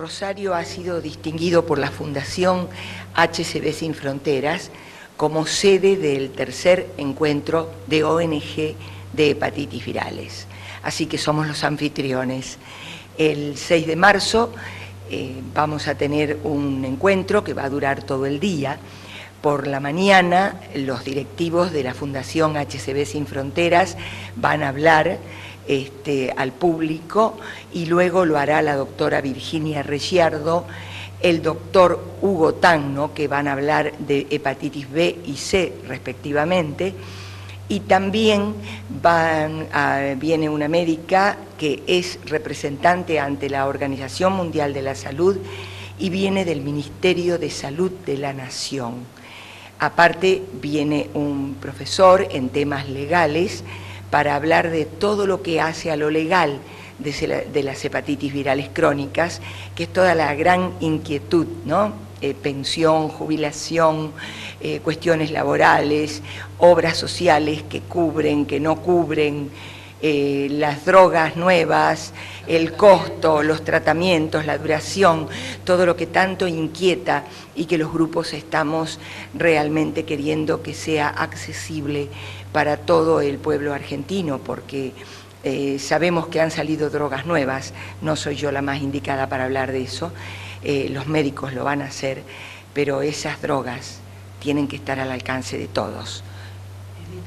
Rosario ha sido distinguido por la Fundación HCB Sin Fronteras como sede del tercer encuentro de ONG de hepatitis virales. Así que somos los anfitriones. El 6 de marzo eh, vamos a tener un encuentro que va a durar todo el día. Por la mañana los directivos de la Fundación HCB Sin Fronteras van a hablar este, al público y luego lo hará la doctora Virginia Reggiardo, el doctor Hugo Tangno, que van a hablar de hepatitis B y C respectivamente, y también viene una médica que es representante ante la Organización Mundial de la Salud y viene del Ministerio de Salud de la Nación. Aparte viene un profesor en temas legales, para hablar de todo lo que hace a lo legal de, las hepatitis virales crónicas, que es toda la gran inquietud, ¿no? Eh, pensión, jubilación, eh, cuestiones laborales, obras sociales que cubren, que no cubren, eh, las drogas nuevas, el costo, los tratamientos, la duración, todo lo que tanto inquieta y que los grupos estamos realmente queriendo que sea accesible para todo el pueblo argentino, porque eh, sabemos que han salido drogas nuevas, no soy yo la más indicada para hablar de eso, eh, los médicos lo van a hacer, pero esas drogas tienen que estar al alcance de todos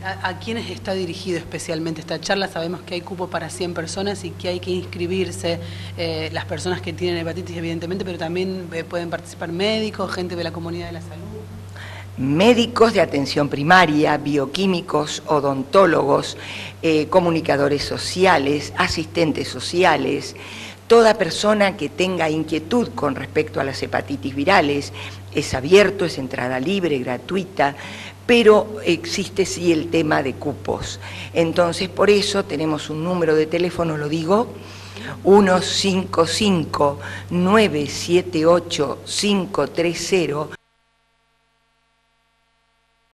¿A, quiénes está dirigido especialmente esta charla? Sabemos que hay cupo para 100 personas y que hay que inscribirse eh, las personas que tienen hepatitis, evidentemente, pero también eh, pueden participar médicos, gente de la comunidad de la salud. Médicos de atención primaria, bioquímicos, odontólogos, eh, comunicadores sociales, asistentes sociales, toda persona que tenga inquietud con respecto a las hepatitis virales, es abierto, es entrada libre, gratuita, pero existe sí el tema de cupos. Entonces, por eso tenemos un número de teléfono, lo digo, 155 978 530